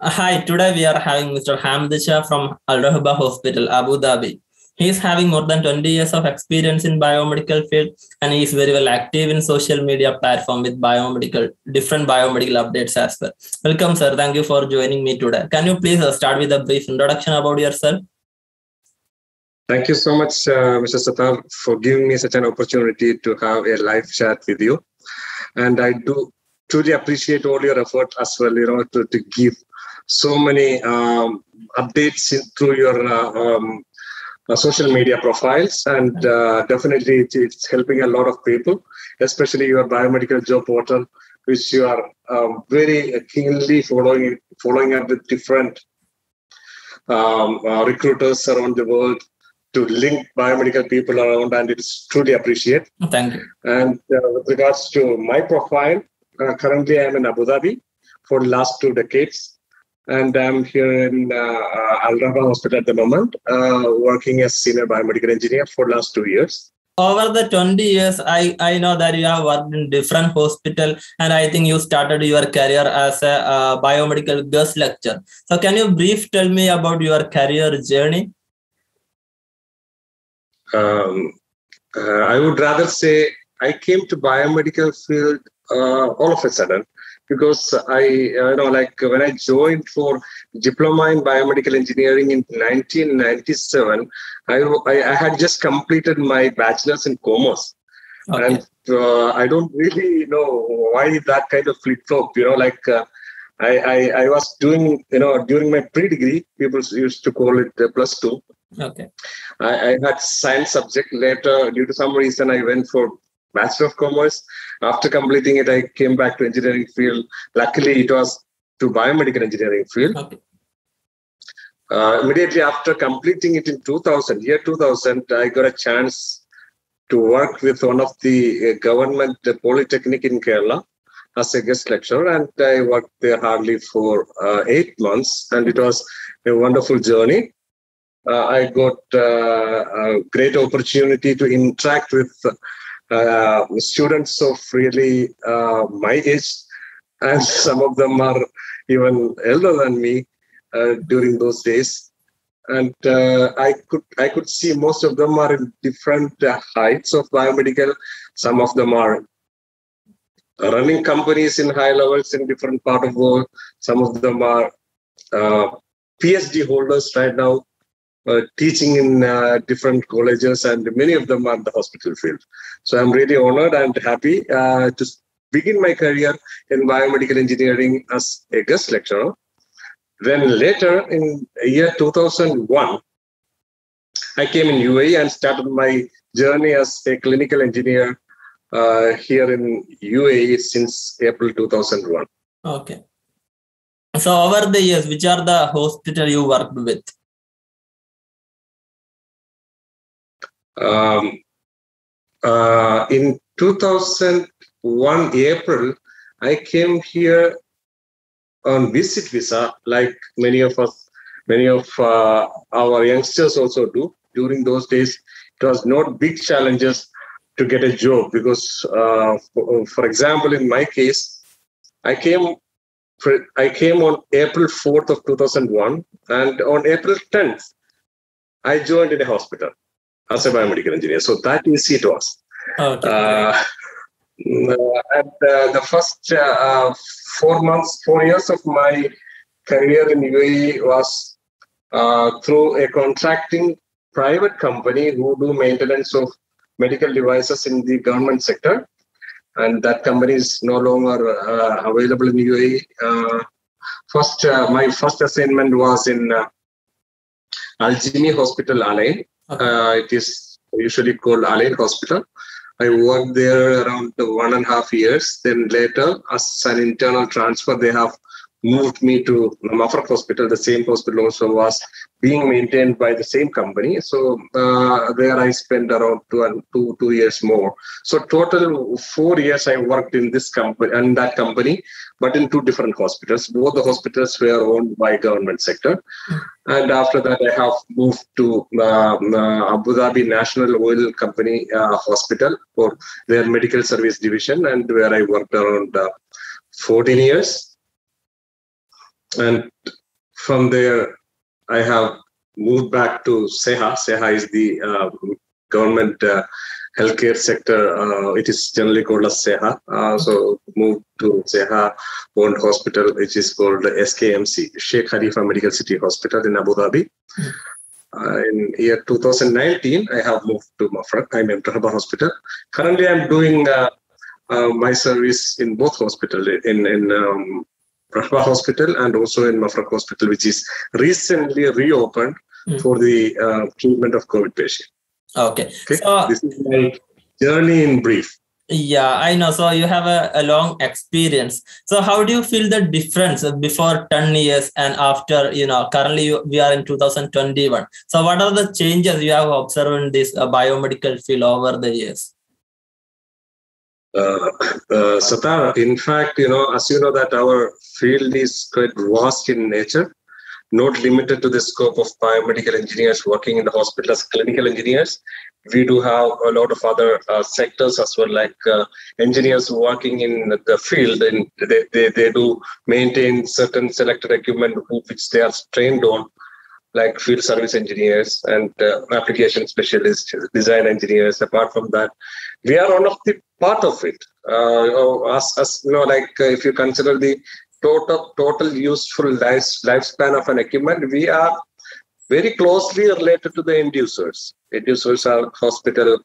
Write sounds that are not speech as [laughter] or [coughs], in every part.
Uh, Hi, today we are having Mr. Hamidsha from Al Rahba Hospital, Abu Dhabi. He is having more than 20 years of experience in biomedical field and he is very well active in social media platform with biomedical, different biomedical updates as well. Welcome, sir. Thank you for joining me today. Can you please uh, start with a brief introduction about yourself? Thank you so much, uh, Mr. Sathar, for giving me such an opportunity to have a live chat with you. And I do truly appreciate all your effort as well, you know, to, to give so many um, updates through your uh, um, uh, social media profiles. And uh, definitely it, it's helping a lot of people, especially your biomedical job portal, which you are um, very keenly following, following up with different um, uh, recruiters around the world to link biomedical people around, and it's truly appreciated. Thank you. And uh, with regards to my profile, uh, currently I'm in Abu Dhabi for the last two decades, and I'm here in uh, Al Rahba Hospital at the moment, uh, working as senior biomedical engineer for the last two years. Over the 20 years, I, I know that you have worked in different hospital and I think you started your career as a uh, biomedical guest lecturer. So can you brief tell me about your career journey? Um, uh, I would rather say I came to biomedical field uh, all of a sudden because I, you know, like when I joined for diploma in biomedical engineering in 1997, I, I, I had just completed my bachelor's in commerce. Okay. And uh, I don't really know why that kind of flip flop, you know, like uh, I, I, I, was doing, you know, during my pre degree, people used to call it uh, plus two. Okay. I, I, had science subject later due to some reason I went for Bachelor of Commerce. After completing it, I came back to engineering field. Luckily, it was to biomedical engineering field. Okay. Uh, immediately after completing it in 2000, year 2000, I got a chance to work with one of the government polytechnic in Kerala as a guest lecturer, and I worked there hardly for uh, eight months, and it was a wonderful journey. Uh, I got uh, a great opportunity to interact with uh, students of really uh, my age, and [laughs] some of them are even elder than me uh, during those days. And uh, I could I could see most of them are in different heights of biomedical. Some of them are running companies in high levels in different part of the world. Some of them are PhD holders right now uh, teaching in uh, different colleges, and many of them are in the hospital field. So I'm really honored and happy uh, to begin my career in biomedical engineering as a guest lecturer. Then later in year 2001, I came in UAE and started my journey as a clinical engineer uh, here in UAE since April 2001. Okay. So over the years, which are the hospital you worked with? Um, uh, in 2001 April, I came here on visit visa, like many of us, many of uh, our youngsters also do. During those days, it was not big challenges to get a job because, uh, for, for, example, in my case, I came. I came on April 4th of 2001, and on April 10th, I joined in a hospital as a biomedical engineer. So that easy it was. Okay. Uh, and uh, the first uh, four months, four years of my career in UAE was uh, through a contracting private company who do maintenance of medical devices in the government sector. And that company is no longer uh, available in UAE. Uh, first, my first assignment was in Al Jimi Hospital, Al Ain. Okay. Uh, Uh, it is usually called Al Ain Hospital. I worked there around one and a half years. Then later, as an internal transfer, they have moved me to Mafraq Hospital. The same hospital also was being maintained by the same company. So uh, there I spent around two and two two years more. So total four years I worked in this company and that company, but in two different hospitals. Both the hospitals were owned by government sector. And after that, I have moved to um, uh, Abu Dhabi National Oil Company uh, Hospital for their medical service division, and where I worked around uh, 14 years and from there, I have moved back to SEHA. SEHA is the uh, government uh, healthcare sector. Uh, it is generally called as SEHA. Uh, so moved to SEHA owned hospital, which is called SKMC, Sheikh Khalifa Medical City Hospital in Abu Dhabi. Uh, in year 2019, I have moved to Mafraq. I'm in Al Rahba Hospital. Currently, I'm doing uh, my service in both hospitals, in, in um, Al Rahba Hospital and also in Mafraq Hospital, which is recently reopened Mm. for the uh, treatment of COVID patients. Okay. Okay, So this is my journey in brief. Yeah, I know. So you have a, a long experience. So how do you feel the difference before 10 years and after, you know, currently you, we are in 2021. So what are the changes you have observed in this uh, biomedical field over the years? Uh, uh, Satara, in fact, you know, as you know that our field is quite vast in nature, not limited to the scope of biomedical engineers working in the hospital as clinical engineers. We do have a lot of other uh, sectors as well, like uh, engineers working in the field, and they, they, they do maintain certain selected equipment which they are trained on, like field service engineers and uh, application specialists, design engineers. Apart from that, we are one of the part of it. Uh, as, as you know, like uh, if you consider the total total useful life, lifespan of an equipment, we are very closely related to the end users. End users are hospital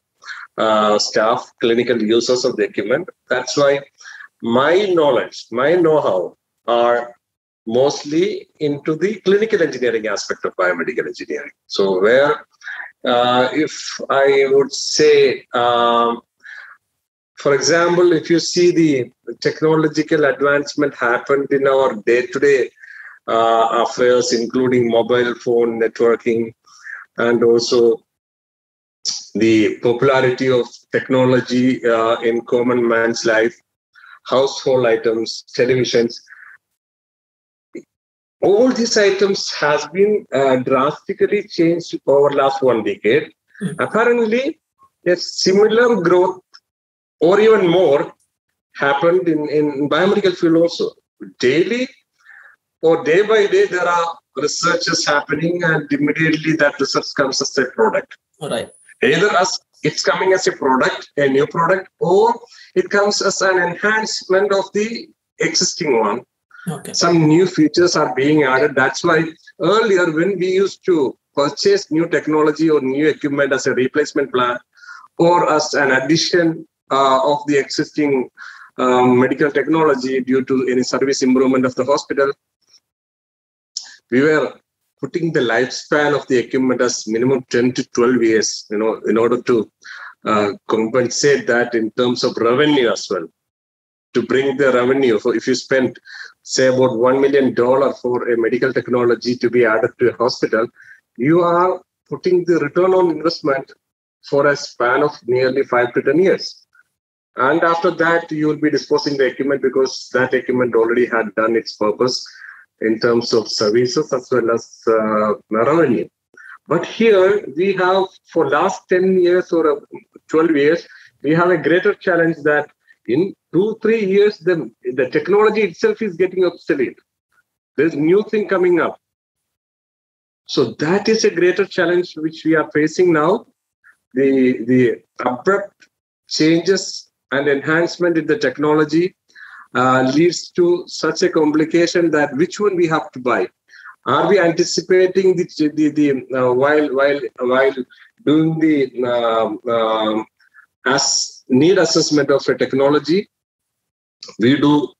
uh, staff, clinical users of the equipment. That's why my knowledge, my know-how are mostly into the clinical engineering aspect of biomedical engineering. So where uh, if I would say um, for example, if you see the technological advancement happened in our day-to-day uh, affairs, including mobile phone networking, and also the popularity of technology uh, in common man's life, household items, televisions. All these items has been uh, drastically changed over last one decade. Mm. Apparently, a similar growth or even more happened in, in biomedical field also. Daily or day by day, there are researches happening and immediately that research comes as a product. Right. Either as it's coming as a product, a new product, or it comes as an enhancement of the existing one. Okay. Some new features are being added. That's why earlier when we used to purchase new technology or new equipment as a replacement plan or as an addition of the existing um, medical technology due to any service improvement of the hospital. We were putting the lifespan of the equipment as minimum 10 to 12 years, you know, in order to uh, compensate that in terms of revenue as well. To bring the revenue, so if you spend, say, about $1 million for a medical technology to be added to a hospital, you are putting the return on investment for a span of nearly five to 10 years. And after that, you will be disposing the equipment because that equipment already had done its purpose in terms of services as well as uh, revenue. But here we have for last 10 years or uh, 12 years, we have a greater challenge that in two, three years, the, the technology itself is getting obsolete. There's new thing coming up. So that is a greater challenge which we are facing now. The, the abrupt changes and enhancement in the technology uh, leads to such a complication that which one we have to buy? Are we anticipating the the, the uh, while while while doing the um, um, as need assessment of a technology? We do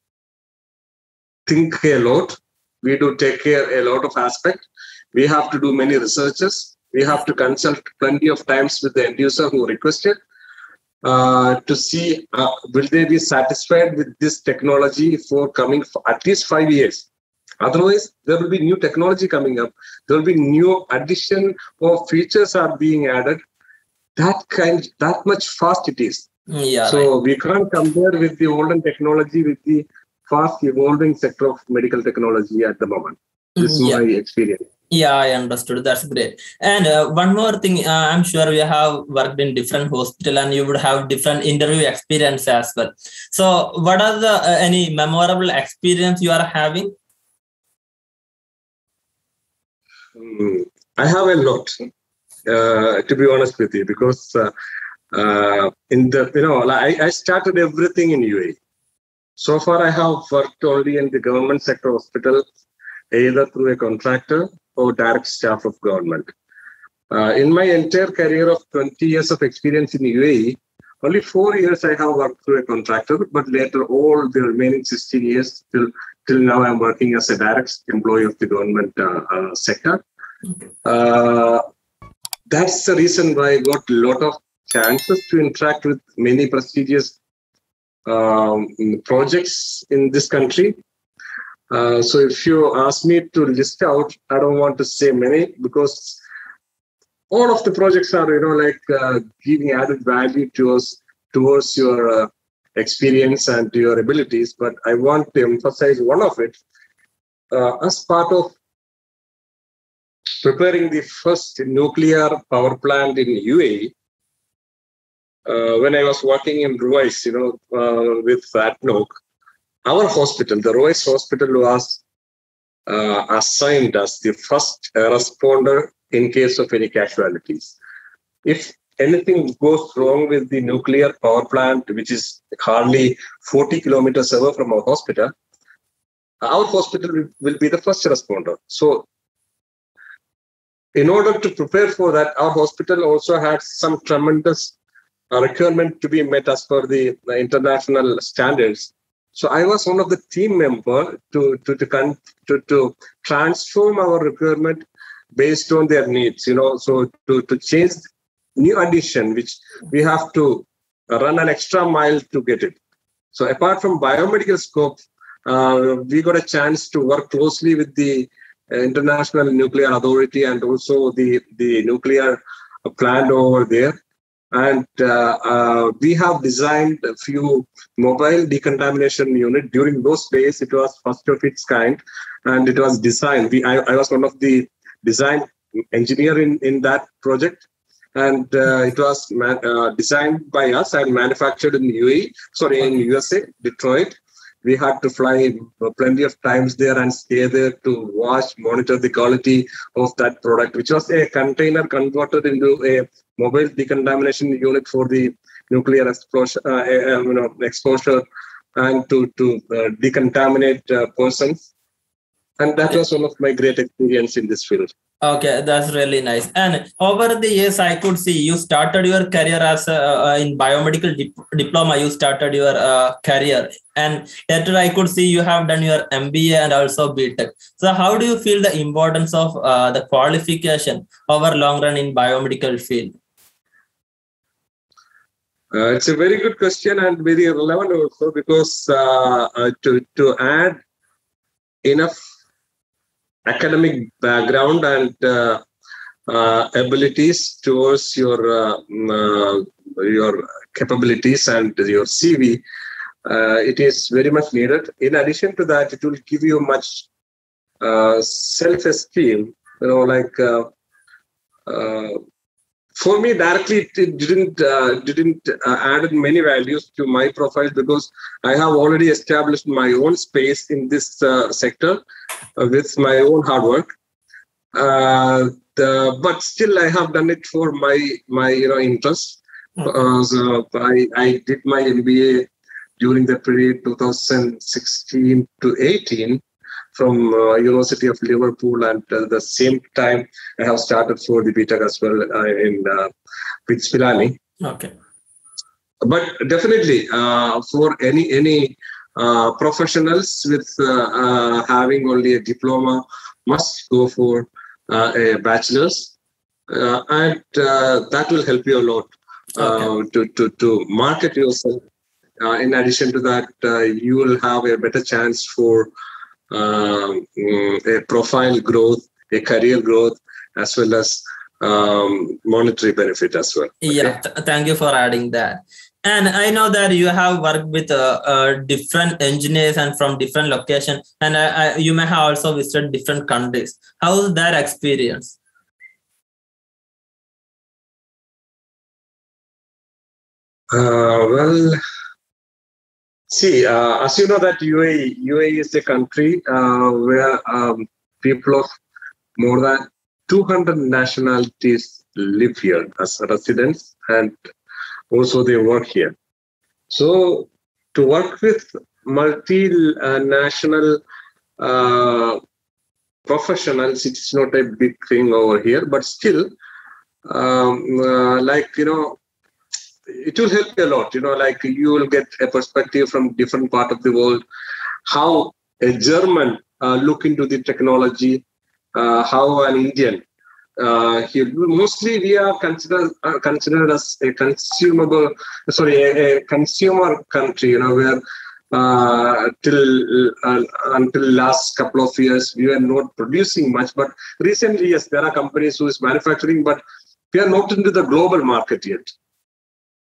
think a lot. We do take care a lot of aspect. We have to do many researches. We have to consult plenty of times with the end user who requested uh, to see uh, will they be satisfied with this technology for coming for at least five years otherwise there will be new technology coming up there will be new addition of features are being added that kind that much fast it is Yeah. so right. we can't compare with the olden technology with the fast evolving sector of medical technology at the moment this is Yeah. my experience Yeah, I understood. That's great. And uh, one more thing, uh, I'm sure you have worked in different hospital and you would have different interview experience as well. So, what are the uh, any memorable experience you are having? Mm, I have a lot, uh, to be honest with you, because uh, uh, in the you know I, I started everything in UAE. So far, I have worked only in the government sector hospital, either through a contractor or direct staff of government. Uh, in my entire career of 20 years of experience in UAE, only four years I have worked through a contractor, but later all the remaining 16 years till till now I'm working as a direct employee of the government uh, uh, sector. Uh, that's the reason why I got a lot of chances to interact with many prestigious um, projects in this country. Uh, so if you ask me to list out, I don't want to say many because all of the projects are, you know, like uh, giving added value to us towards your uh, experience and to your abilities. But I want to emphasize one of it uh, as part of preparing the first nuclear power plant in UAE. Uh, when I was working in Ruwais, you know, with ADNOC, our hospital, the Ruwais Hospital, was uh, assigned as the first responder in case of any casualties. If anything goes wrong with the nuclear power plant, which is hardly 40 kilometers away from our hospital, our hospital will be the first responder. So, in order to prepare for that, our hospital also had some tremendous requirement to be met as per the international standards. So I was one of the team member to to to, con- to, to transform our requirement based on their needs. You know, so to to change new addition, which we have to run an extra mile to get it. So apart from biomedical scope, uh, we got a chance to work closely with the International Nuclear Authority and also the, the nuclear plant over there. And uh, uh, we have designed a few mobile decontamination unit. During those days, it was first of its kind, and it was designed. We, I, I was one of the design engineer in, in that project and uh, it was man, uh, designed by us and manufactured in UAE, sorry, in USA, Detroit. We had to fly plenty of times there and stay there to watch, monitor the quality of that product, which was a container converted into a mobile decontamination unit for the nuclear exposure, uh, you know, exposure and to, to uh, decontaminate uh, persons. And that was one of my great experience in this field. Okay, that's really nice. And over the years, I could see you started your career as a, uh, in biomedical dip- diploma. You started your uh, career, and later I could see you have done your MBA and also BTech. So, how do you feel the importance of uh, the qualification over long run in biomedical field? Uh, it's a very good question and very relevant also because uh, uh, to to add enough academic background and uh, uh, abilities towards your uh, mm, your capabilities and your CV, it is very much needed. In addition to that, it will give you much self-esteem. You know, like for me directly it didn't uh, didn't uh, added many values to my profile because i have already established my own space in this uh, sector uh, with my own hard work. Uh, the, but still i have done it for my my you know interest. Uh, so I, I did my mba during the period 2016 to 18 from uh, University of Liverpool, and at the same time, I have started for the BTech as well uh, in uh, with Spilani. Okay. But definitely, uh, for any any uh, professionals with uh, having only a diploma, must go for a bachelor's, and that will help you a lot okay. to, to to market yourself. in addition to that, you will have a better chance for um, a profile growth, a career growth, as well as um, monetary benefit as well. Okay? Yeah, th- thank you for adding that. And I know that you have worked with uh, uh, different engineers and from different locations, and I, I, you may have also visited different countries. How was that experience? Uh, well, See, uh, as you know that UAE, UAE is a country uh, where um, people of more than 200 nationalities live here as residents and also they work here. So to work with multinational uh, professionals, it's not a big thing over here, but still, um, uh, like, you know, it will help a lot, you know, like you will get a perspective from different part of the world, how a German uh, look into the technology, uh, how an Indian uh, here mostly we are considered uh, considered as a consumable sorry a, a consumer country you know where uh, till uh, until last couple of years we were not producing much but recently yes there are companies who is manufacturing but we are not into the global market yet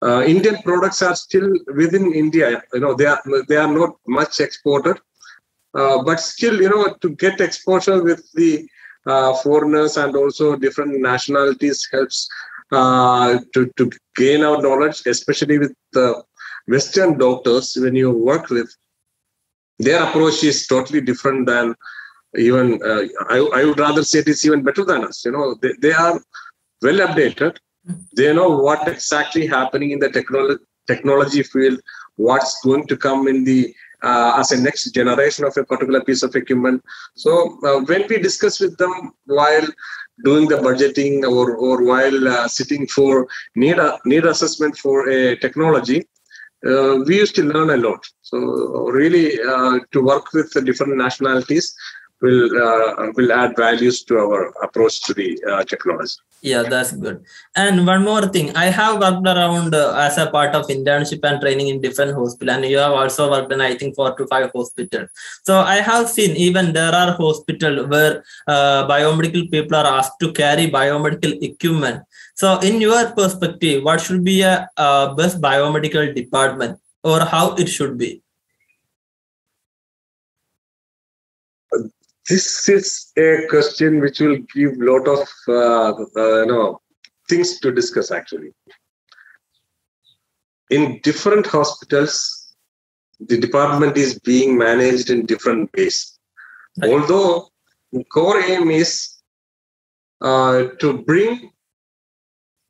uh, indian products are still within india you know they are they are not much exported uh, but still you know to get exposure with the uh, foreigners and also different nationalities helps uh, to, to gain our knowledge, especially with the Western doctors when you work with. Their approach is totally different than even, uh, I, I would rather say it is even better than us. You know, they, they are well updated. They know what exactly happening in the technology field, what's going to come in the uh, as a next generation of a particular piece of equipment. So uh, when we discuss with them while doing the budgeting or, or while uh, sitting for need, need assessment for a technology, uh, we used to learn a lot. So really uh, to work with different nationalities will uh, will add values to our approach to the technology. Yeah that's good. And one more thing i have worked around uh, as a part of internship and training in different hospitals and you have also worked in i think four to five hospitals. So i have seen even there are hospitals where uh, biomedical people are asked to carry biomedical equipment. So in your perspective what should be a, a best biomedical department or how it should be this is a question which will give a lot of uh, uh, you know things to discuss actually in different hospitals the department is being managed in different ways right. although the core aim is uh, to bring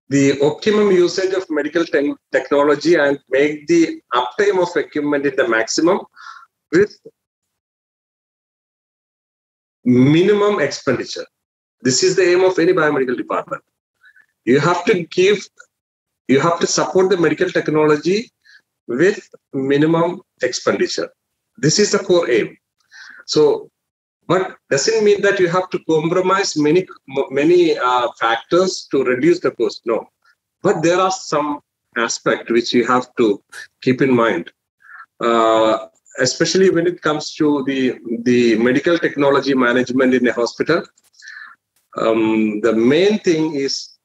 the optimum usage of medical te- technology and make the uptime of equipment in the maximum with minimum expenditure. This is the aim of any biomedical department. You have to give, you have to support the medical technology with minimum expenditure. This is the core aim. So, but doesn't mean that you have to compromise many many uh, factors to reduce the cost. No, but there are some aspect which you have to keep in mind. Uh, especially when it comes to the, the medical technology management in a hospital, um, the main thing is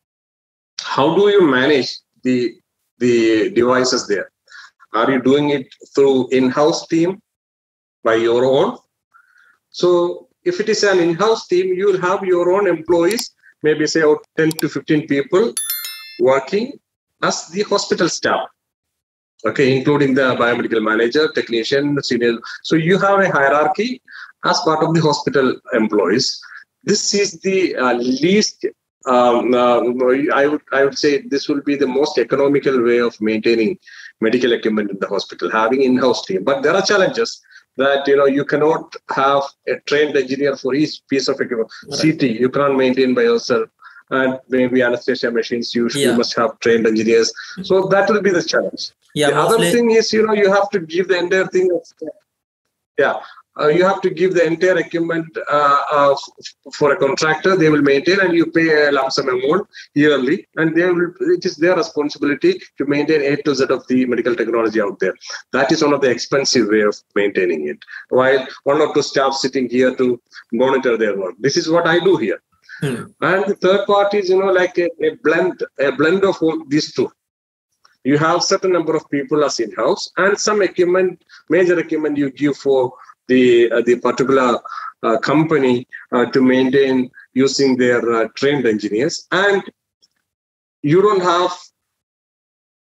how do you manage the, the devices there? Are you doing it through in-house team by your own? So if it is an in-house team, you will have your own employees, maybe say 10 to 15 people working as the hospital staff okay, including the biomedical manager, technician, senior. So you have a hierarchy as part of the hospital employees. This is the uh, least. Um, uh, I would I would say this will be the most economical way of maintaining medical equipment in the hospital, having in-house team. But there are challenges that you know you cannot have a trained engineer for each piece of equipment. Right. CT you cannot maintain by yourself and maybe anesthesia machines you, yeah. you must have trained engineers so that will be the challenge yeah, the mostly... other thing is you know you have to give the entire thing yeah uh, you have to give the entire equipment uh, uh, for a contractor. They will maintain and you pay a lump sum amount yearly and they will it is their responsibility to maintain a to z of the medical technology out there. That is one of the expensive way of maintaining it. While one or two staff sitting here to monitor their work. This is what i do here. Hmm. And the third part is, you know, like a, a blend, a blend of all these two. You have certain number of people as in-house, and some equipment, major equipment you give for the uh, the particular uh, company uh, to maintain using their uh, trained engineers, and you don't have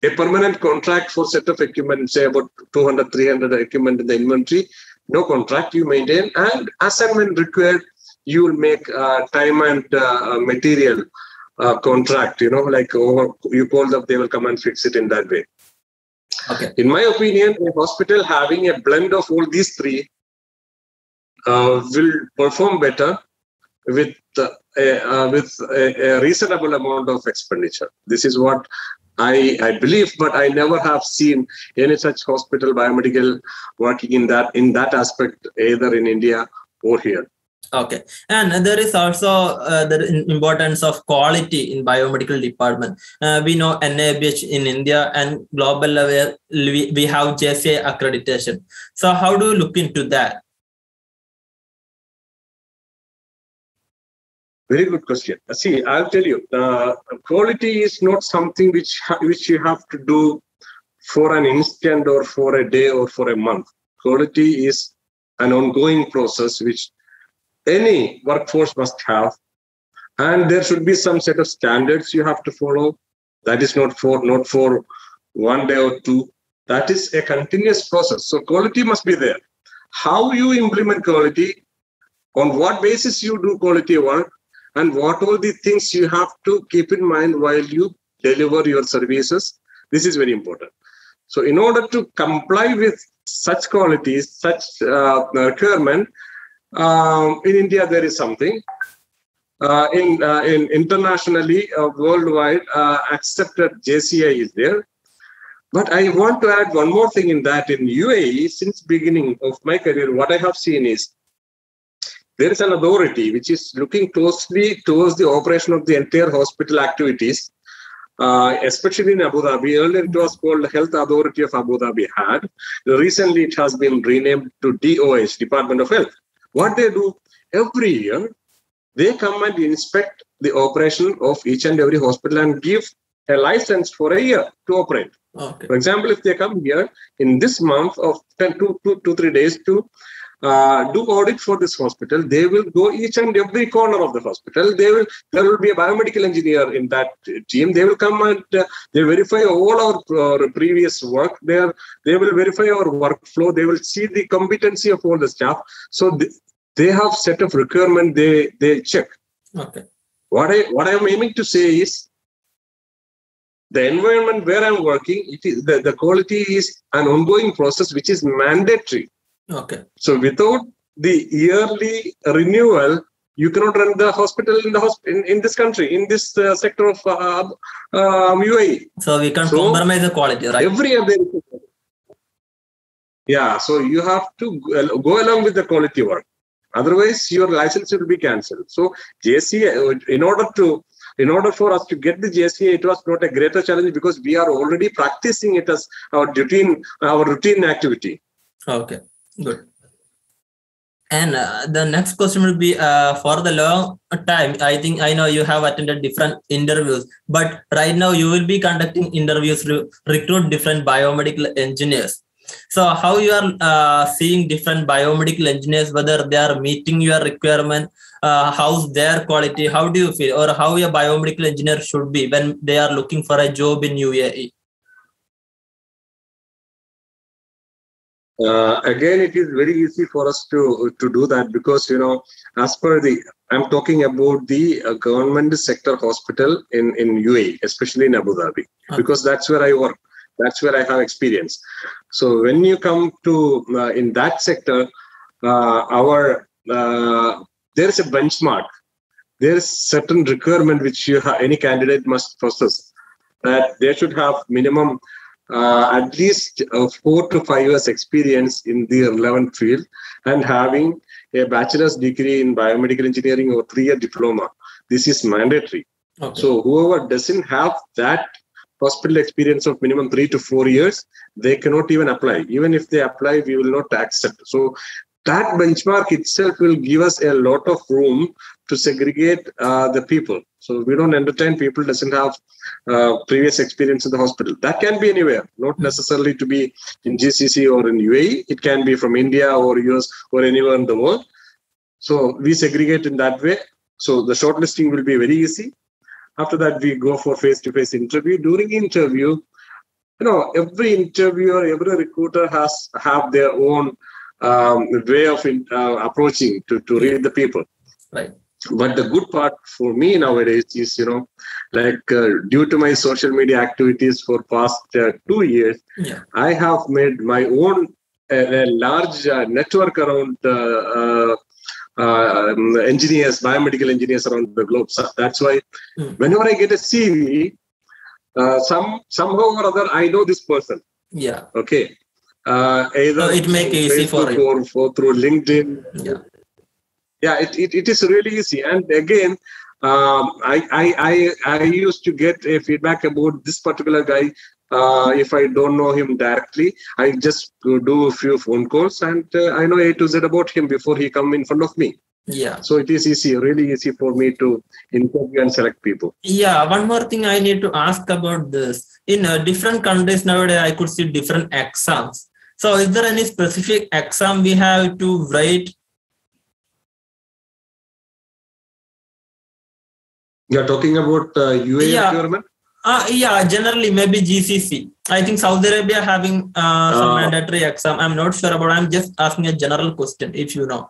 a permanent contract for set of equipment, say about 200, 300 equipment in the inventory. No contract you maintain, and as and when required, you will make uh, time and uh, material uh, contract. You know, like over, you call them, they will come and fix it in that way. Okay. In my opinion, a hospital having a blend of all these three uh, will perform better with uh, a, uh, with a, a, reasonable amount of expenditure. This is what I, I believe, but I never have seen any such hospital biomedical working in that in that aspect either in India or here. Okay, and there is also uh, the importance of quality in biomedical department. Uh, we know NABH in India and global level we, we have JCI accreditation. So how do you look into that? Very good question. See, I'll tell you, uh, quality is not something which which you have to do for an instant or for a day or for a month. Quality is an ongoing process which any workforce must have, and there should be some set of standards you have to follow. That is not for not for one day or two. That is a continuous process. So quality must be there. How you implement quality, on what basis you do quality work, and what all the things you have to keep in mind while you deliver your services. This is very important. So, in order to comply with such qualities, such uh, requirement, um, in India there is something. Uh, in, uh, in internationally, uh, worldwide, uh, accepted JCI is there. But I want to add one more thing in that in UAE, since beginning of my career, what I have seen is there is an authority which is looking closely towards the operation of the entire hospital activities, uh, especially in Abu Dhabi. Earlier it was called Health Authority of Abu Dhabi HAAD. Recently it has been renamed to DOH, Department of Health. What they do every year, they come and inspect the operation of each and every hospital and give a license for a year to operate. Okay. For example, if they come here in this month of 10 to 2 to 3 days to uh, do audit for this hospital. They will go each and every corner of the hospital. They will there will be a biomedical engineer in that team. They will come and uh, they verify all our uh, previous work. There they will verify our workflow. They will see the competency of all the staff. So th- they have set of requirement. They they check. Okay. What I what I am aiming to say is the environment where I'm working, it is the, the quality is an ongoing process which is mandatory Okay. so without the yearly renewal, you cannot run the hospital in the hosp- in, in this country, in this uh, sector of uh, um, UAE. So we can So, compromise the quality, right? Every year there is [laughs] Yeah, so you have to go go along with the quality work. Otherwise, your license will be cancelled. So JCA, uh, in order to in order for us to get the JCA, it was not a greater challenge because we are already practicing it as our routine our routine activity. Okay, good. And uh, the next question will be uh, for the long time. I think I know you have attended different interviews, but right now you will be conducting interviews to recruit different biomedical engineers. So, how you are uh, seeing different biomedical engineers, whether they are meeting your requirement, uh, how's their quality, how do you feel, or how a biomedical engineer should be when they are looking for a job in UAE? Uh, again, it is very easy for us to to do that because you know, as per the I'm talking about the uh, government sector hospital in in UAE, especially in Abu Dhabi, Okay. because that's where I work. That's where I have experience. So when you come to uh, in that sector, uh, our uh, there is a benchmark. There is certain requirement which you ha- any candidate must possess. That they should have minimum uh, at least uh, four to five years experience in the relevant field and having a bachelor's degree in biomedical engineering or three-year diploma. This is mandatory. Okay. So whoever doesn't have that hospital experience of minimum three to four years, they cannot even apply. Even if they apply, we will not accept. So that benchmark itself will give us a lot of room to segregate uh, the people. So we don't entertain people doesn't have uh, previous experience in the hospital. That can be anywhere, not necessarily to be in GCC or in UAE. It can be from India or US or anywhere in the world. So we segregate in that way. So the shortlisting will be very easy. After that, we go for face-to-face interview. During interview, you know, every interviewer, every recruiter has have their own um, way of in, uh, approaching to, to read the people. Right. But the good part for me nowadays is, you know, like uh, due to my social media activities for past uh, two years, Yeah. I have made my own uh, a large uh, network around uh, uh, um, engineers, biomedical engineers around the globe. So that's why Mm. whenever I get a CV, uh, some somehow or other I know this person. Yeah. Okay, uh, either So it make easy for or, for through LinkedIn. Yeah. Yeah, it, it, it is really easy. And again, um, I, I I I used to get a feedback about this particular guy. Uh, if I don't know him directly, I just do a few phone calls and uh, I know A to Z about him before he come in front of me. Yeah. So it is easy, really easy for me to interview and select people. Yeah, one more thing I need to ask about this. In uh, different countries nowadays, I could see different exams. So, is there any specific exam we have to write? You're talking about uh, UAE Yeah. requirement? Uh, yeah, generally maybe GCC. I think Saudi Arabia having uh, some Ah. mandatory exam. I'm not sure about. I'm just asking a general question. If you know.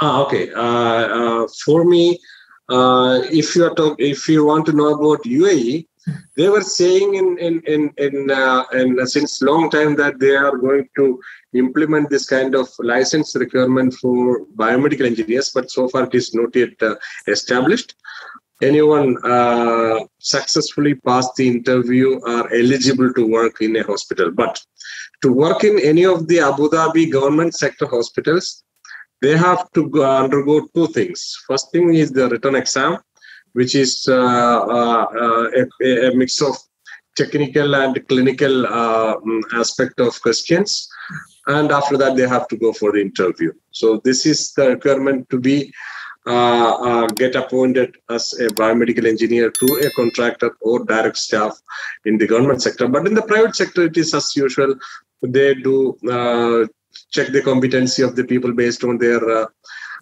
Ah, okay. Uh, uh, for me, uh, if you are talk, if you want to know about UAE, they were saying in in in in, uh, in uh, since long time that they are going to implement this kind of license requirement for biomedical engineers, but so far it is not yet uh, established. Anyone uh, successfully passed the interview are eligible to work in a hospital, but to work in any of the Abu Dhabi government sector hospitals, they have to go undergo two things. First thing is the written exam, which is uh, uh, a, a mix of technical and clinical mm, aspect of questions. And after that, they have to go for the interview. So this is the requirement to be uh, uh, get appointed as a biomedical engineer to a contractor or direct staff in the government sector. But in the private sector, it is as usual. They do uh, check the competency of the people based on their uh.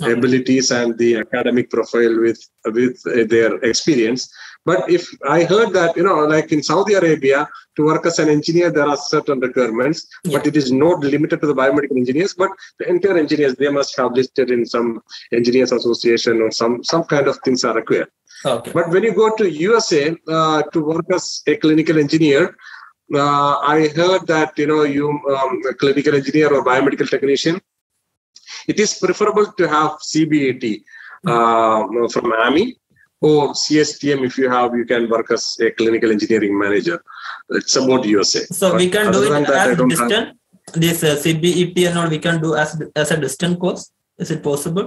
Abilities and the academic profile with with uh, their experience. But if I heard that you know, like in Saudi Arabia, to work as an engineer, there are certain requirements, but it is not limited to the biomedical engineers. But the entire engineers, they must have listed in some engineers association or some some kind of things are required. Okay. But when you go to USA uh, to work as a clinical engineer, uh, I heard that you know you um, a clinical engineer or biomedical technician, it is preferable to have CBET uh, from AAMI or CSTM. If you have, you can work as a clinical engineering manager. It's about USA. So we can do it than that, I as don't have- This uh, CBET and all we can do as as a distant course. Is it possible?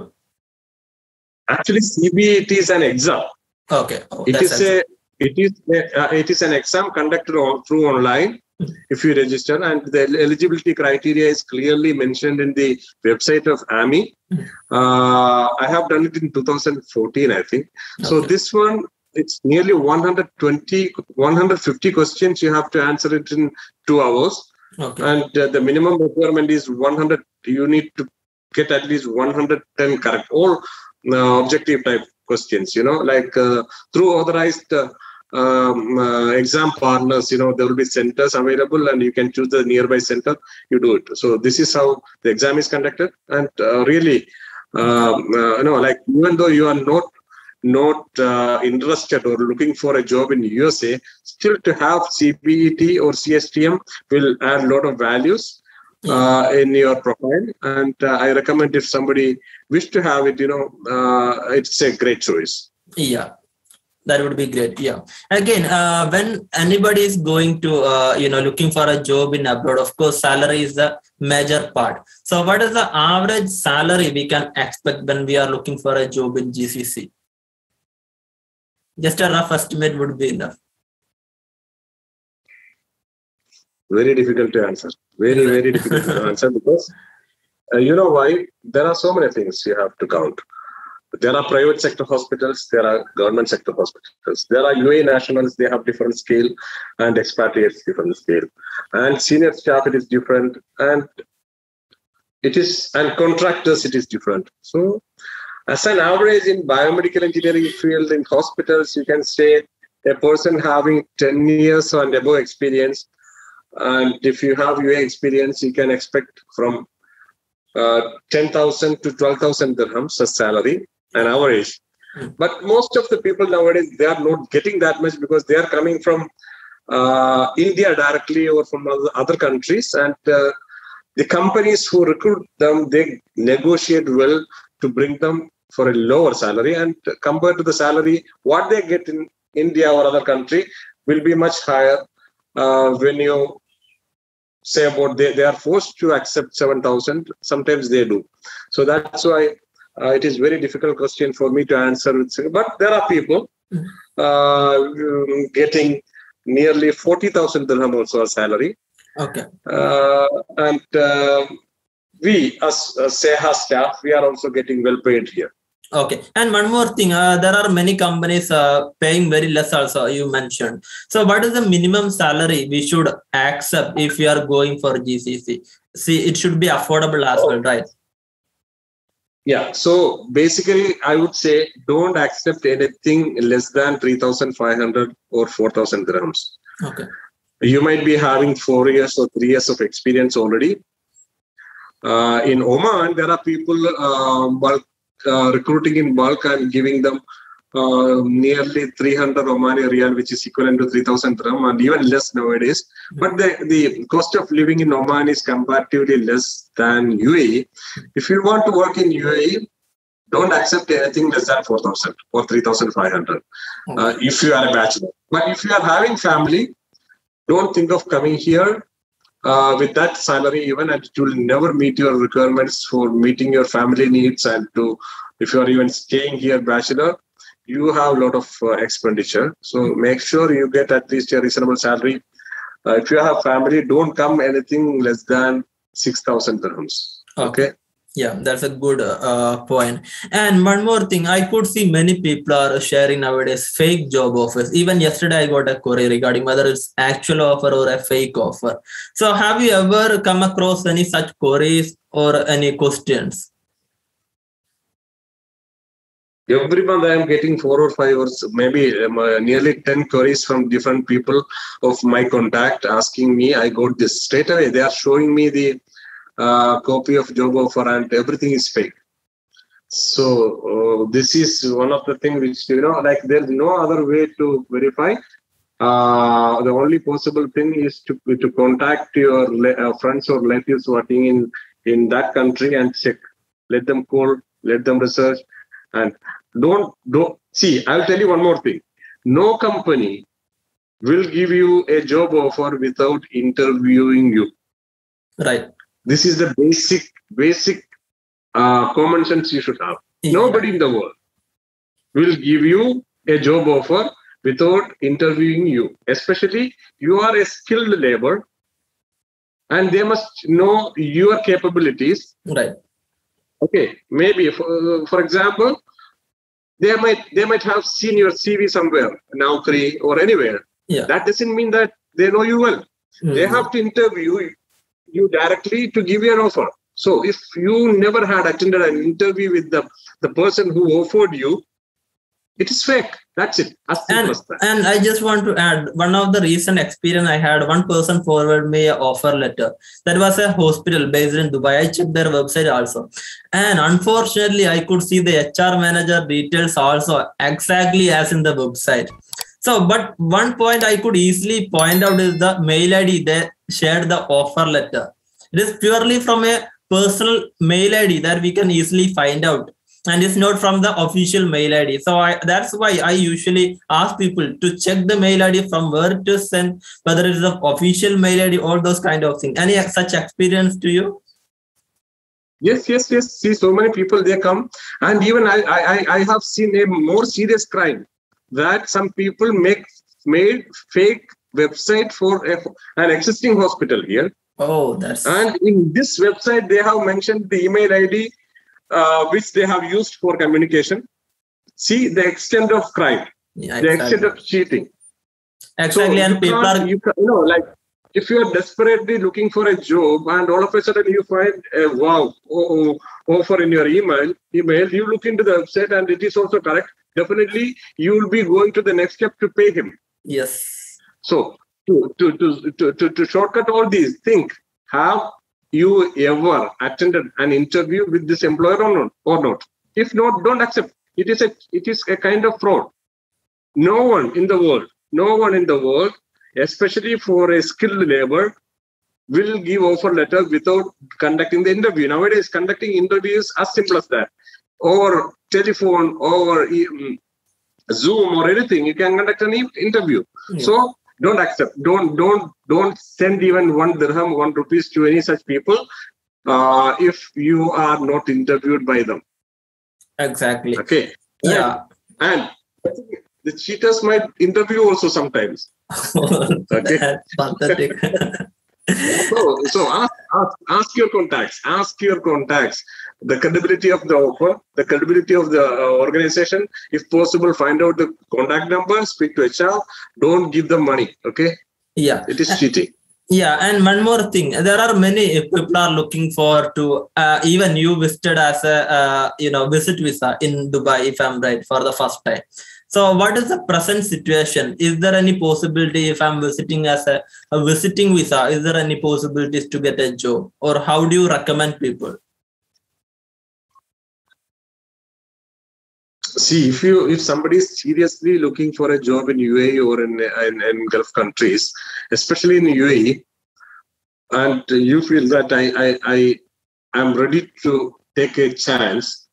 Actually, CBET is an exam. Okay. Oh, it is a it is a, uh, it is an exam conducted on, through online. If you register. And the eligibility criteria is clearly mentioned in the website of AAMI uh, i have done it in 2014 i think. So this one it's nearly 120 150 questions. You have to answer it in two hours. Okay. and uh, the minimum requirement is 100 you need to get at least 110 correct all uh, objective type questions you know like uh, through authorized uh, um, uh, exam partners you know there will be centers available and you can choose the nearby center you do it so this is how the exam is conducted and uh, really um, uh, you know like even though you are not not uh, interested or looking for a job in USA, still to have CBET or CSTM will add a lot of values uh, in your profile. And uh, I recommend if somebody wish to have it, you know, uh, it's a great choice. yeah that would be great yeah again uh, when anybody is going to uh, you know looking for a job in abroad of course salary is the major part so what is the average salary we can expect when we are looking for a job in gcc just a rough estimate would be enough Very difficult to answer. Very, very difficult to [laughs] answer because uh, you know why? There are so many things you have to count. There are private sector hospitals, there are government sector hospitals. There are UAE nationals, they have different scale, and expatriates different scale. And senior staff, it is different. And it is, and contractors, it is different. So, as an average in biomedical engineering field in hospitals, you can say a person having 10 years and above experience and if you have UA experience, you can expect from uh, 10,000 to 12,000 dirhams as salary, an average. Mm. But most of the people nowadays, they are not getting that much because they are coming from uh, India directly or from other, other countries. And uh, the companies who recruit them, they negotiate well to bring them for a lower salary. And compared to the salary, what they get in India or other country will be much higher uh, when you say about they, they are forced to accept 7000 sometimes they do so that's why uh, it is very difficult question for me to answer but there are people uh, getting nearly 40000 dirham also a salary Okay. uh, and uh, we as uh, seha staff we are also getting well paid here Okay. And one more thing, uh, there are many companies uh, paying very less also, you mentioned. So what is the minimum salary we should accept if we are going for GCC? See, it should be affordable as well, right? Yeah. So basically, I would say don't accept anything less than 3,500 or 4,000 grams. Okay. You might be having four years or three years of experience already. Uh, in Oman, there are people uh, bulk, uh, recruiting in bulk and giving them uh, nearly 300 Omani riyal, which is equivalent to 3,000 dirham, and even less nowadays. But the, the cost of living in Oman is comparatively less than UAE. If you want to work in UAE, don't accept anything less than 4,000 or 3,500 uh, if you are a bachelor. But if you are having family, don't think of coming here uh, with that salary even and it will never meet your requirements for meeting your family needs and to if you are even staying here bachelor you have a lot of uh, expenditure so make sure you get at least a reasonable salary uh, if you have family don't come anything less than 6000 dirhams okay Yeah, that's a good uh, point. And one more thing, I could see many people are sharing nowadays fake job offers. Even yesterday, I got a query regarding whether it's actual offer or a fake offer. So, have you ever come across any such queries or any questions? Every month i am getting four or five or maybe um, uh, nearly 10 queries from different people of my contact asking me i got this. Straight away they are showing me the uh, copy of job offer and everything is fake. So uh, this is one of the things which you know like there's no other way to verify. Uh, the only possible thing is to to contact your le- uh, friends or relatives working in in that country and check. Let them call let them research and don't don't see i'll tell you one more thing. No company will give you a job offer without interviewing you. Right. this is the basic basic uh, common sense you should have. Nobody in the world will give you a job offer without interviewing you. Especially you are a skilled labor and they must know your capabilities Right. Okay maybe for, for example they might they might have seen your cv somewhere naukri or anywhere Yeah. that doesn't mean that they know you well they Mhm. have to interview you directly to give you an offer so if you never had attended an interview with the the person who offered you it is fake that's it. And that. and i just want to add one of the recent experience i had one person forwarded me a offer letter. That was a hospital based in dubai. I checked their website also. And unfortunately i could see the hr manager details also exactly as in the website. So but one point i could easily point out is the mail id they shared the offer letter. It is purely from a personal mail id that we can easily find out and it's not from the official mail id so I, that's why i usually ask people to check the mail id from where to send whether it's the official mail id all those kind of things any such experience to you? Yes yes yes. See so many people they come. And even i i I- i have seen a more serious crime that some people make made fake website for a, an existing hospital here. Oh that's and in this website they have mentioned the email id uh, which they have used for communication. See the extent of crime. Yeah, the extent of cheating. Exactly and you people are you, you know like if you are desperately looking for a job and all of a sudden you find a wow offer in your email email you look into the website and it is also correct definitely you will be going to the next step to pay him. Yes. So to to to to, to, to shortcut all these think have you ever attended an interview with this employer or not? Or not? If not, don't accept. It is a it is a kind of fraud. No one in the world, no one in the world, especially for a skilled labor, will give offer letter without conducting the interview. Nowadays, conducting interviews as simple as that. or telephone, or um, Zoom or anything, you can conduct an interview. Yeah. So don't accept. Don't don't don't send even one dirham, one rupees to any such people uh, if you are not interviewed by them. Exactly. Okay. Yeah. And, and the cheaters might interview also sometimes. [laughs] okay. pathetic. [laughs] so, so ask, ask, ask your contacts. Ask your contacts the credibility of the offer, the credibility of the uh, organization. If possible, find out the contact number, speak to HR. Don't give them money. Okay. Yeah. It is cheating. Yeah, and one more thing, there are many people are looking for to uh, even you visited as a uh, you know visit visa in Dubai, if I'm right, for the first time. So, what is the present situation? Is there any possibility if I'm visiting as a, a visiting visa? Is there any possibilities to get a job, or how do you recommend people? See if you if somebody is seriously looking for a job in UAE or in, in, in Gulf countries, especially in UAE, and you feel that I I I am ready to take a chance,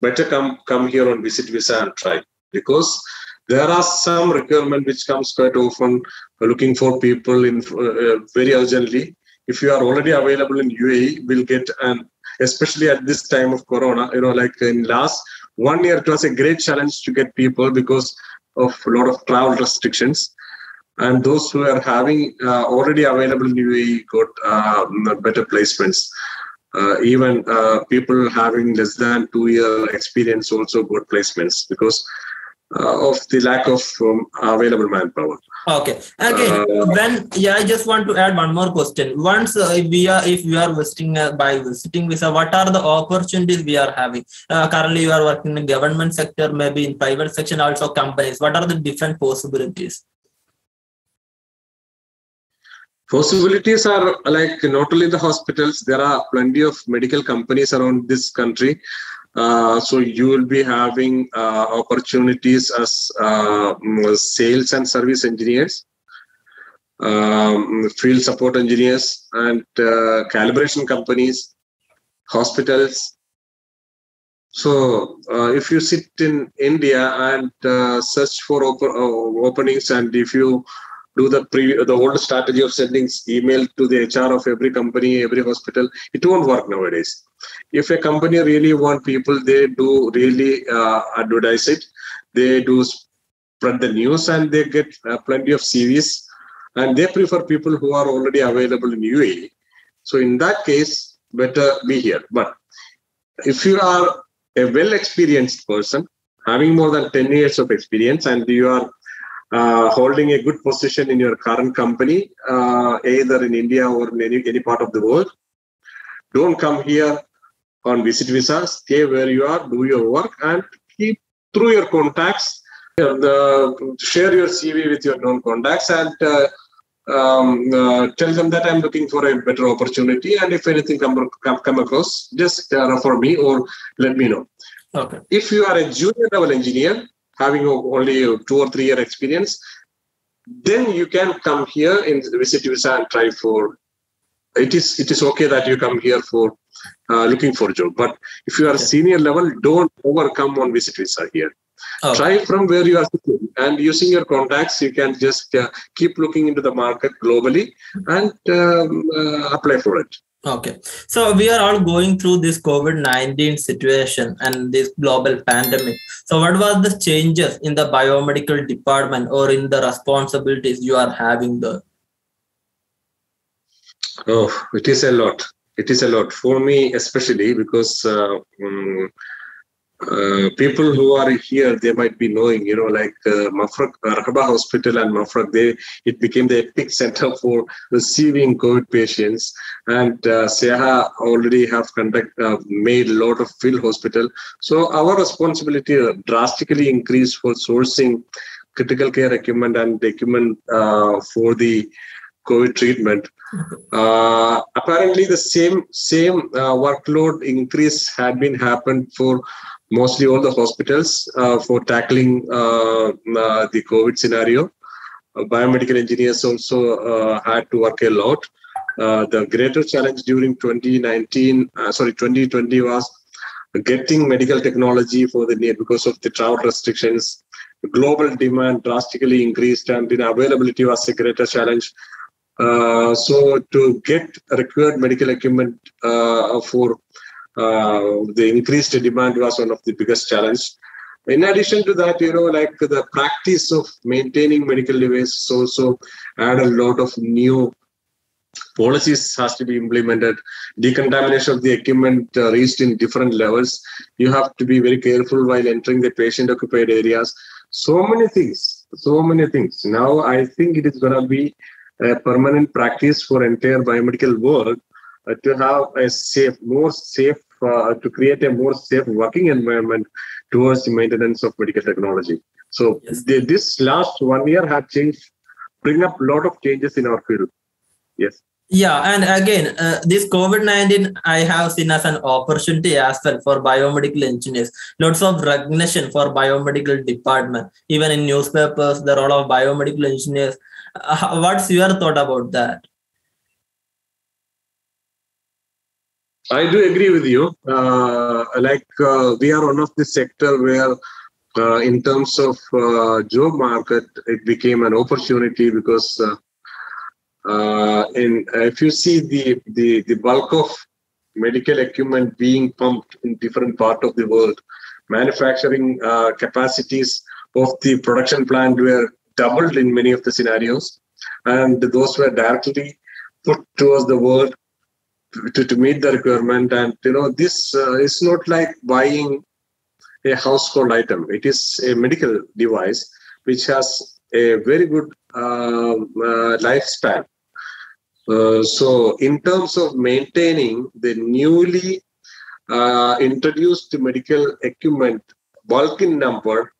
better come come here on visit visa and try because there are some requirement which comes quite often looking for people in uh, very urgently. If you are already available in UAE, we'll get an especially at this time of corona you know like in last one year it was a great challenge to get people because of a lot of travel restrictions and those who are having uh, already available in UAE got uh, better placements. Uh, even uh, people having less than two year experience also got placements because uh, of the lack of um, available manpower. Okay. Okay. Uh, when yeah, I just want to add one more question. Once uh, if we are if we are visiting uh, by visiting visa, what are the opportunities we are having? Uh, currently, you are working in the government sector, maybe in private section, also companies. What are the different possibilities? Possibilities are like not only the hospitals. There are plenty of medical companies around this country. Uh, so you will be having uh, opportunities as uh, sales and service engineers, um, field support engineers, and uh, calibration companies, hospitals. So uh, if you sit in India and search for op openings, and if you do the pre the old strategy of sending email to the HR of every company, every hospital, it won't work nowadays. If a company really want people they do really uh, advertise it. They do spread the news and they get uh, plenty of cvs and they prefer people who are already available in uae so in that case better be here. But if you are a well experienced person having more than 10 years of experience and you are uh, holding a good position in your current company uh, either in india or in any, any part of the world don't come here on visit visa, stay where you are, do your work, and keep through your contacts. The, share your CV with your known contacts and uh, um, uh, tell them that I'm looking for a better opportunity. And if anything come, come, come across, just uh, refer me or let me know. Okay. If you are a junior level engineer having only two or three year experience, then you can come here in visit visa and try for. It is it is okay that you come here for uh, looking for a job. But if you are senior level, don't overcome on visit visa here. Oh. Try from where you are sitting and using your contacts, you can just uh, keep looking into the market globally and um, uh, apply for it. Okay, so we are all going through this COVID 19 situation and this global pandemic. So, what was the changes in the biomedical department or in the responsibilities you are having there? Oh, it is a lot it is a lot for me, especially because uh, um, uh, people who are here, they might be knowing, you know, like uh, Mafraq, uh, Hospital and Mafraq, they it became the epic center for receiving COVID patients. And uh, Seha already have conduct, uh, made a lot of field hospital. So our responsibility drastically increased for sourcing critical care equipment and equipment uh, for the COVID treatment. Uh, apparently, the same same uh, workload increase had been happened for mostly all the hospitals uh, for tackling uh, uh, the COVID scenario. Uh, biomedical engineers also had to work a lot. the greater challenge during 2019, sorry, 2020 was getting medical technology for the need because of the travel restrictions. Global demand drastically increased and the availability was a greater challenge. Uh, so to get required medical equipment uh, for uh, the increased demand was one of the biggest challenge. In addition to that, you know, like the practice of maintaining medical devices also add a lot of new policies has to be implemented. Decontamination of the equipment uh, reached in different levels. You have to be very careful while entering the patient occupied areas. So many things so many things. Now i think it is going to be a permanent practice for entire biomedical world uh, to have a safe, more safe, uh, to create a more safe working environment towards the maintenance of medical technology. So yes. the, this last one year had changed, bring up a lot of changes in our field. Yes. Yeah, and again, uh, this COVID 19 I have seen as an opportunity as well for biomedical engineers. Lots of recognition for biomedical department. Even in newspapers, the role of biomedical engineers uh, what's your thought about that? I do agree with you. Uh, like uh, we are one of the sector where uh, in terms of uh, job market it became an opportunity because uh, in if you see the, the the bulk of medical equipment being pumped in different part of the world manufacturing capacities of the production plant were doubled in many of the scenarios, and those were directly put towards the world to, to meet the requirement. And you know, this uh, is not like buying a household item. It is a medical device which has a very good uh, uh, lifespan. Uh, so, in terms of maintaining the newly uh, introduced medical equipment bulk in number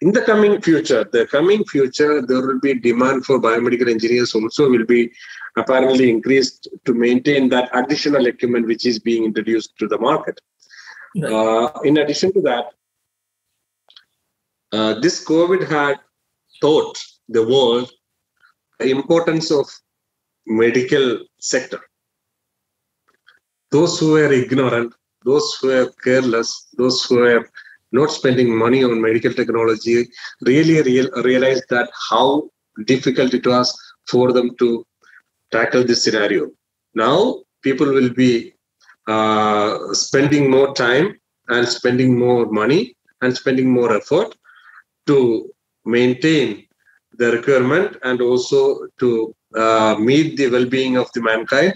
in the coming future, the coming future, there will be demand for biomedical engineers also will be apparently increased to maintain that additional equipment which is being introduced to the market. Right. Uh, in addition to that, uh, this COVID had taught the world the importance of medical sector. Those who were ignorant, those who were careless, those who were not spending money on medical technology really real, realized that how difficult it was for them to tackle this scenario. Now people will be uh, spending more time and spending more money and spending more effort to maintain the requirement and also to uh, meet the well-being of the mankind.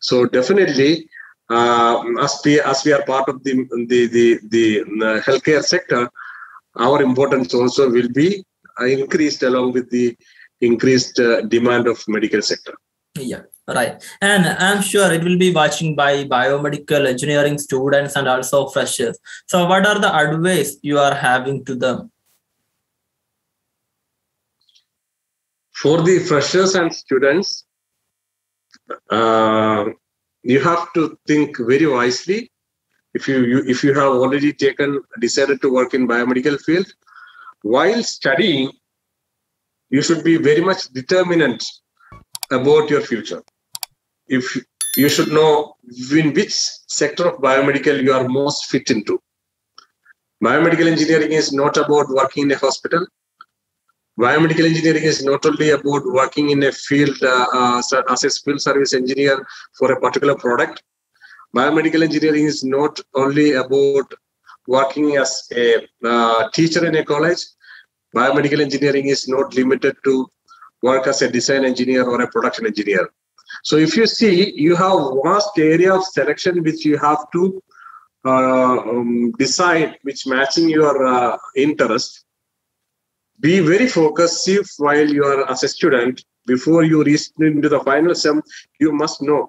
So definitely as we as we are part of the the the, the uh, healthcare sector, our importance also will be uh, increased along with the increased uh, demand of medical sector. Yeah, right. And I'm sure it will be watching by biomedical engineering students and also freshers. So, what are the advice you are having to them? For the freshers and students, uh, you have to think very wisely. If you, you if you have already taken decided to work in biomedical field while studying you should be very much determinant about your future. If you should know in which sector of biomedical you are most fit into. Biomedical engineering is not about working in a hospital biomedical engineering is not only about working in a field uh, uh, as a field service engineer for a particular product. Biomedical engineering is not only about working as a uh, teacher in a college. Biomedical engineering is not limited to work as a design engineer or a production engineer. So if you see you have vast area of selection which you have to uh, um, decide which matching your uh, interest be very focused while you are as a student before you reach into the final sem you must know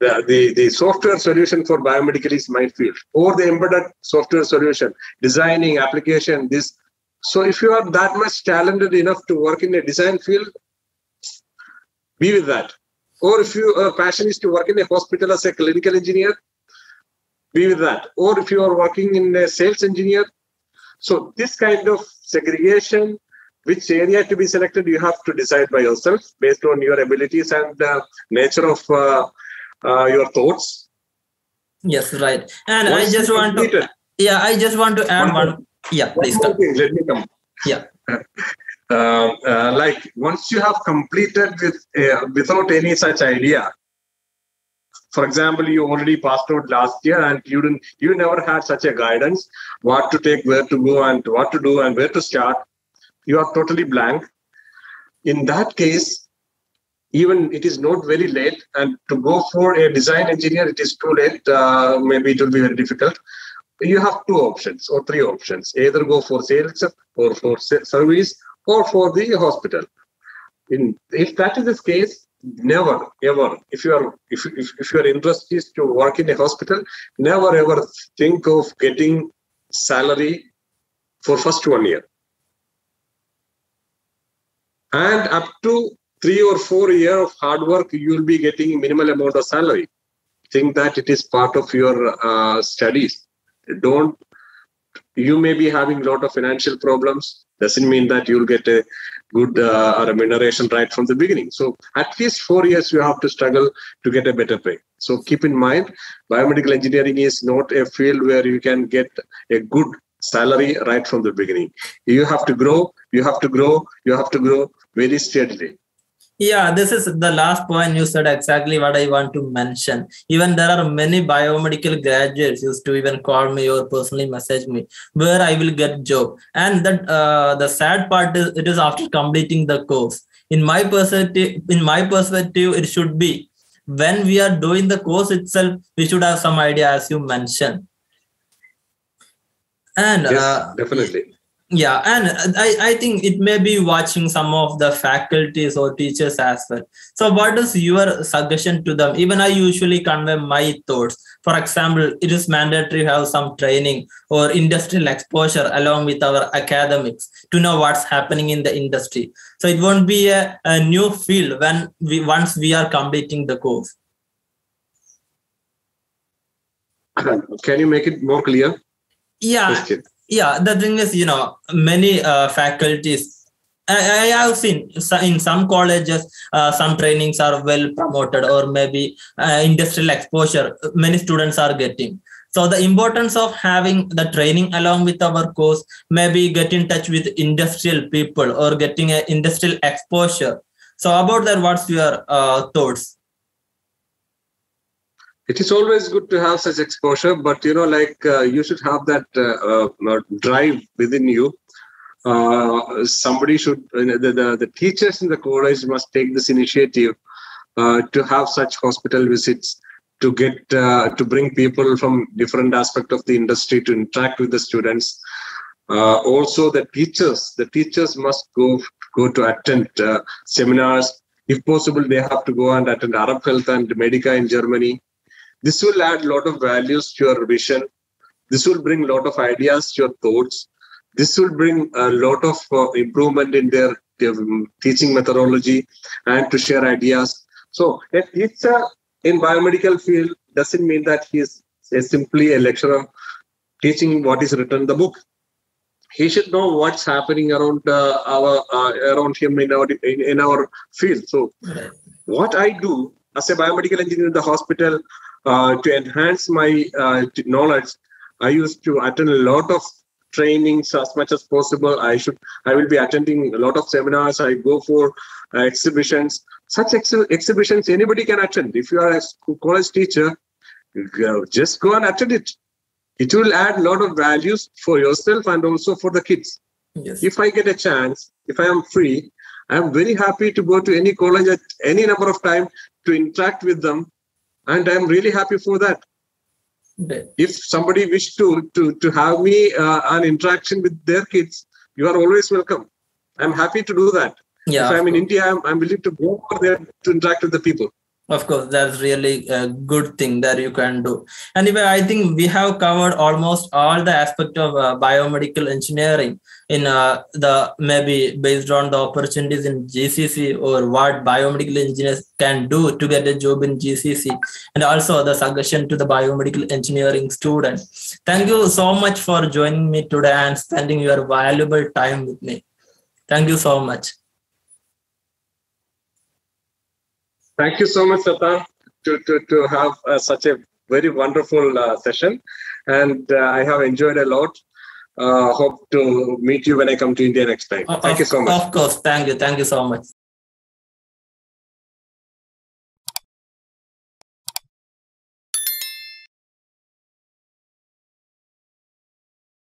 the, the, the software solution for biomedical is my field or the embedded software solution designing application this so if you are that much talented enough to work in a design field be with that. Or if your passion is to work in a hospital as a clinical engineer, be with that. Or if you are working in a sales engineer, so this kind of segregation, which area to be selected, you have to decide by yourself based on your abilities and uh, nature of uh, uh, your thoughts. Yes, right. And Once I just want to, yeah, I just want to add one. one yeah, please come. Thing, let me come. Yeah. [laughs] Uh, uh, like once you have completed with uh, without any such idea for example you already passed out last year and you didn't you never had such a guidance what to take where to go and what to do and where to start. You are totally blank. In that case even it is not very late and to go for a design engineer it is too late. Uh, maybe it will be very difficult. You have two options or three options. Either go for sales or for service or for the hospital. In if that is the case, never ever if you are if, if, if your interest is to work in a hospital, never ever think of getting salary for first one year. And up to three or four year of hard work, you will be getting minimal amount of salary. Think that it is part of your uh, studies. Don't you may be having a lot of financial problems doesn't mean that you'll get a good uh, remuneration right from the beginning. So at least four years you have to struggle to get a better pay. So keep in mind, biomedical engineering is not a field where you can get a good salary right from the beginning. You have to grow, you have to grow, you have to grow very steadily yeah this is the last point you said exactly what i want to mention. Even there are many biomedical graduates used to even call me or personally message me where i will get job. And that uh, the sad part is it is after completing the course. In my perspective in my perspective it should be when we are doing the course itself we should have some idea as you mentioned. And yes, uh, definitely yeah and I, I think it may be watching some of the faculties or teachers as well. So what is your suggestion to them? Even i usually convey my thoughts. For example it is mandatory to have some training or industrial exposure along with our academics to know what's happening in the industry. So it won't be a, a new field when we once we are completing the course. [coughs] Can you make it more clear? Yeah. Question yeah the thing is you know many uh, faculties I, I have seen in some colleges uh, some trainings are well promoted or maybe uh, industrial exposure many students are getting. So the importance of having the training along with our course maybe get in touch with industrial people or getting an industrial exposure. So about that what's your uh, thoughts it is always good to have such exposure but you know like uh, you should have that uh, uh, drive within you. Uh, somebody should the, the, the teachers in the college must take this initiative uh, to have such hospital visits to get uh, to bring people from different aspect of the industry to interact with the students. Also the teachers the teachers must go go to attend seminars. If possible they have to go and attend arab health and medica in germany this will add a lot of values to your vision. This will bring a lot of ideas to your thoughts. This will bring a lot of uh, improvement in their, their, teaching methodology and to share ideas. So a teacher in biomedical field doesn't mean that he is simply a lecturer teaching what is written in the book. He should know what's happening around uh, our uh, around him in our in, in our field. So, what I do as a biomedical engineer in the hospital, to enhance my uh, knowledge, I used to attend a lot of trainings as much as possible. I should, I will be attending a lot of seminars. I go for uh, exhibitions. Such ex- exhibitions anybody can attend. If you are a college teacher, just go and attend it. It will add a lot of values for yourself and also for the kids. Yes. If I get a chance, if I am free, I am very happy to go to any college at any number of time to interact with them and i'm really happy for that. If somebody wish to to to have me uh, an interaction with their kids you are always welcome. I'm happy to do that. Yeah, if i'm in india I'm, I'm willing to go over there to interact with the people of course that's really a good thing that you can do. Anyway i think we have covered almost all the aspect of uh, biomedical engineering in uh, the maybe based on the opportunities in gcc or what biomedical engineers can do to get a job in gcc and also the suggestion to the biomedical engineering student. Thank you so much for joining me today and spending your valuable time with me. Thank you so much Thank you so much, Sathar, to, to, to have uh, such a very wonderful uh, session. And uh, I have enjoyed a lot. Uh, hope to meet you when I come to India next time. Thank of, you so much. Of course. Thank you. Thank you so much.